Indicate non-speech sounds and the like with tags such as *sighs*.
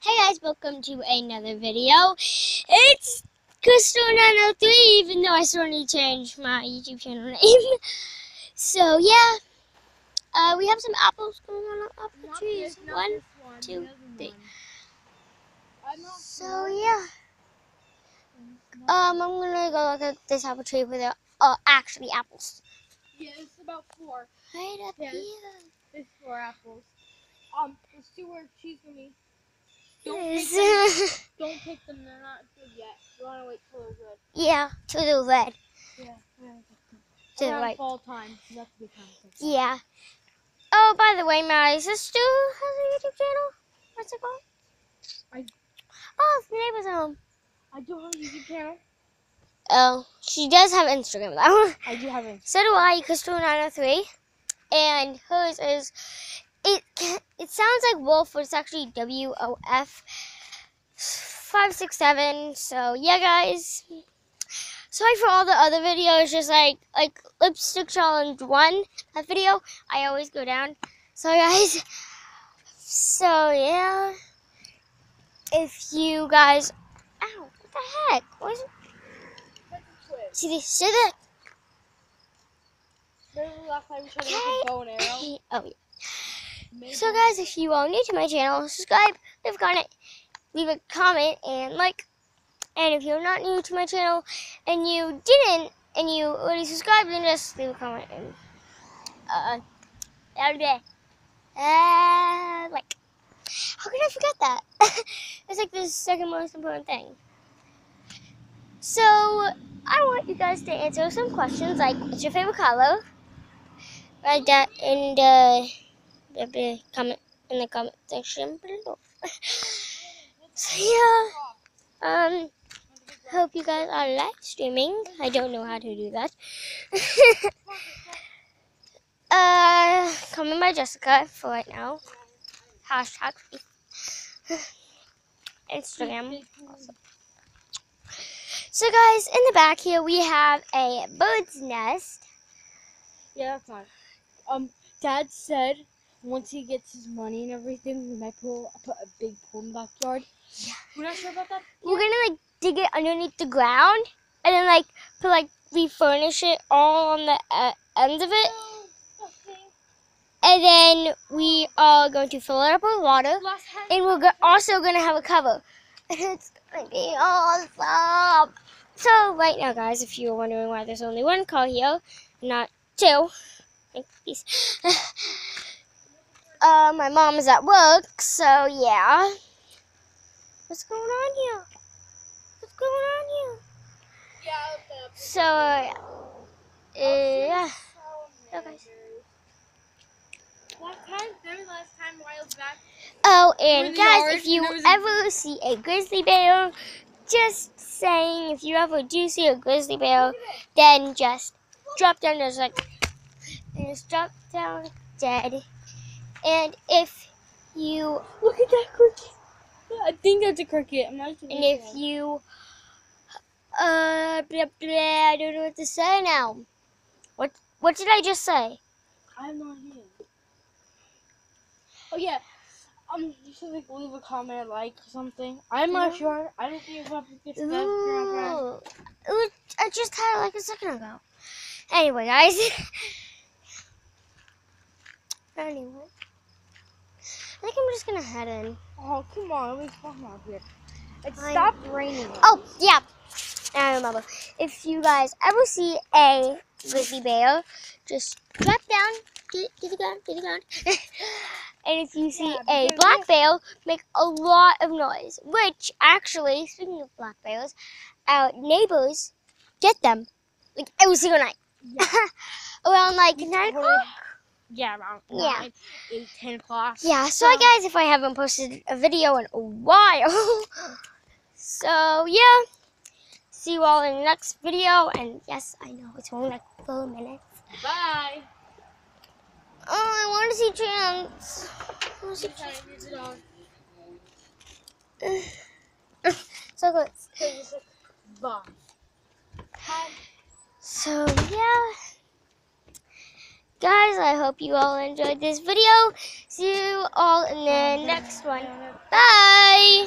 Hey guys, welcome to another video. It's Crystal903, even though I still need to change my YouTube channel name. *laughs* So yeah, uh, we have some apples going on up the Not trees. this, One, one, two, three. one. I'm not So yeah, um, I'm gonna go look at this apple tree where there are actually apples. Yeah, it's about four. Right up Yeah. here. It's four apples. Um, let's see where she's gonna be. Don't pick them. Don't pick them. They're not good yet. You wanna wait till they're good. yeah, to the red. Yeah. we're gonna pick them. To the Around right. fall time. To be kind. Yeah. Oh, by the way, my sister has a YouTube channel. What's it called? I- Oh, the neighbor's home. I do have a YouTube channel. Oh, she does have Instagram though. I do have it. *laughs* so do I, Crystal903. And hers is. It sounds like Wolf, but it's actually W O F five six seven. So yeah, guys. Sorry for all the other videos, just like like lipstick challenge one that video. I always go down. So guys. So yeah. If you guys, ow, what the heck? What is it? See this? See that? The last time we tried to Okay. make a bow and arrow? *laughs* Oh yeah. So guys, if you are new to my channel, subscribe, leave a comment, leave a comment, and like. And if you're not new to my channel and you didn't, and you already subscribed, then just leave a comment and uh, day. Uh, like, how could I forget that? *laughs* it's like the second most important thing. So I want you guys to answer some questions like, what's your favorite color? Write that in the the comment in the comment section below. so yeah, um, hope you guys are live streaming. I don't know how to do that. *laughs* uh, comment by Jessica for right now. Hashtag *laughs* Instagram. also. So guys, in the back here we have a bird's nest. Yeah, that's fine. Um, Dad said once he gets his money and everything, we might put, put a big pool in the backyard. Yeah. We're not sure about that. We're gonna like dig it underneath the ground and then like put like refurnish it all on the uh, ends of it, and then we are going to fill it up with water, and we're go- also gonna have a cover. And *laughs* it's gonna be awesome. So right now, guys, if you're wondering why there's only one car here, not two, these. *laughs* uh, my mom is at work, so yeah. What's going on here? What's going on here? Yeah, So, uh, yeah. So, guys. Last time, remember last time, a while back? Oh, and guys, if you ever see a grizzly bear, just saying, if you ever do see a grizzly bear, then just drop down. There's like, and just drop down dead. And if you, Look at that cricket. I think that's a cricket. I'm not sure. and if you, uh, blah, blah, I don't know what to say now. What, what did I just say? I have no idea. Oh yeah. Um, you should like leave a comment, like something. I'm not sure. I don't think we'll have to get to that. Okay. Ooh. It was, I just had it like a second ago. Anyway, guys. *laughs* anyway. I think I'm just gonna head in. Oh come on, let me come out here. It I- stopped raining. Oh, yeah. I remember. If you guys ever see a grizzly bear, just drop down to the ground, to the ground. *laughs* and if you see Yeah, a black bear, make a lot of noise. Which, actually, speaking of black bears, our neighbors get them like every single night. *laughs* Around like 9 o'clock. Yeah, around Yeah. nine, eight, ten o'clock. Yeah, sorry Um, guys if I haven't posted a video in a while. *laughs* so yeah. See you all in the next video and yes, I know it's only like four minutes. Bye. Oh, I want to see Chance. I wanna see Chance. *sighs* so good. Bye. So yeah. Guys, I hope you all enjoyed this video. See you all in the next one. Bye.